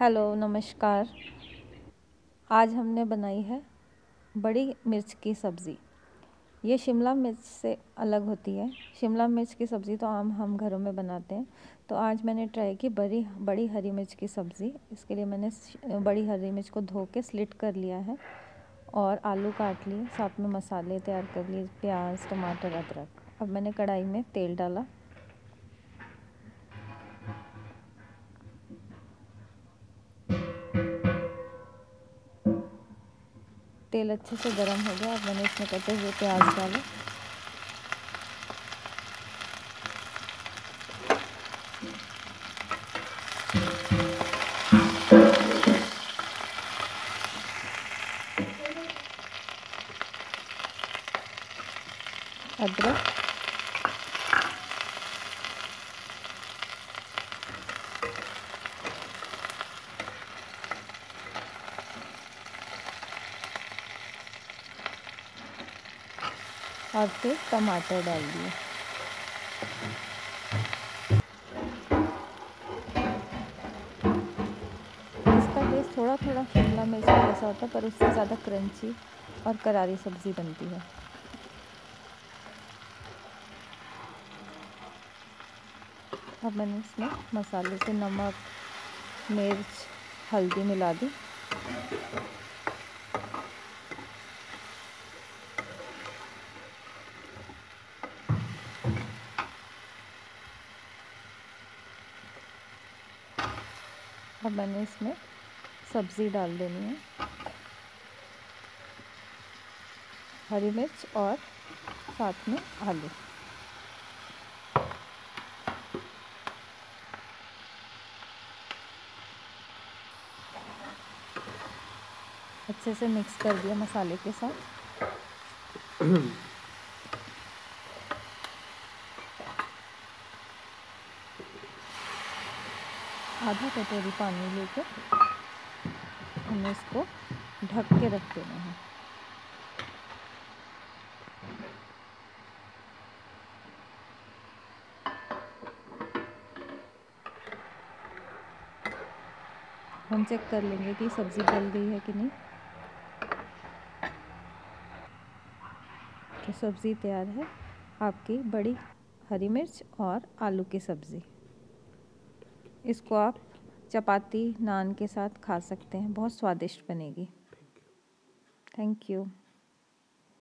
Hello, नमस्कार। आज हमने बनाई है बड़ी मिर्च की सब्ज़ी। ये शिमला मिर्च से अलग होती है। शिमला मिर्च की सब्ज़ी तो आम हम घरों में बनाते हैं। तो आज मैंने ट्राई की बड़ी बड़ी हरी मिर्च की सब्ज़ी। इसके लिए मैंने बड़ी हरी मिर्च को धो के स्लिट कर लिया है और आलू काट लिए, साथ में मसाले तैयार कर लिए, प्याज, टमाटर, अदरक। अब मैंने कढ़ाई में तेल डाला। तेल अच्छे से गर्म हो गया। अब मैंने इसमें कटे हुए प्याज डाले। अदरक। और फिर टमाटर डाल दिए। इसका टेस्ट थोड़ा थोड़ा शिमला मिर्च का जैसा होता है, पर उससे ज़्यादा क्रंची और करारी सब्ज़ी बनती है। अब मैंने इसमें मसाले से नमक, मिर्च, हल्दी मिला दी। अब मैंने इसमें सब्ज़ी डाल देनी है। हरी मिर्च और साथ में आलू। अच्छे से मिक्स कर दिया मसाले के साथ। आधा कटोरी पानी लेकर हमें इसको ढक के रख देना है। हम चेक कर लेंगे कि सब्ज़ी गल गई है कि नहीं। तो सब्ज़ी तैयार है, आपकी बड़ी हरी मिर्च और आलू की सब्ज़ी। इसको आप चपाती नान के साथ खा सकते हैं। बहुत स्वादिष्ट बनेगी। Thank you